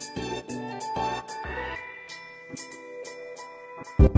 Thank you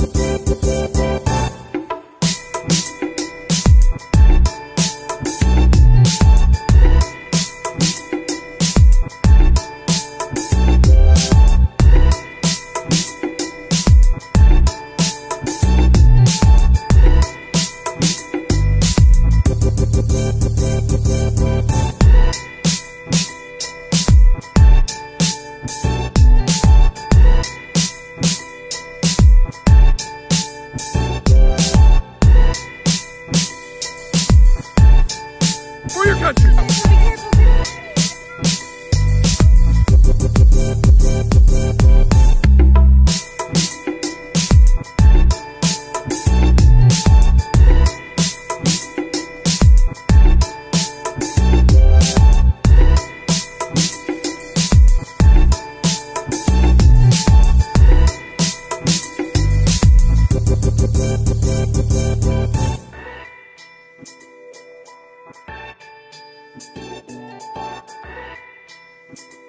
Thank you.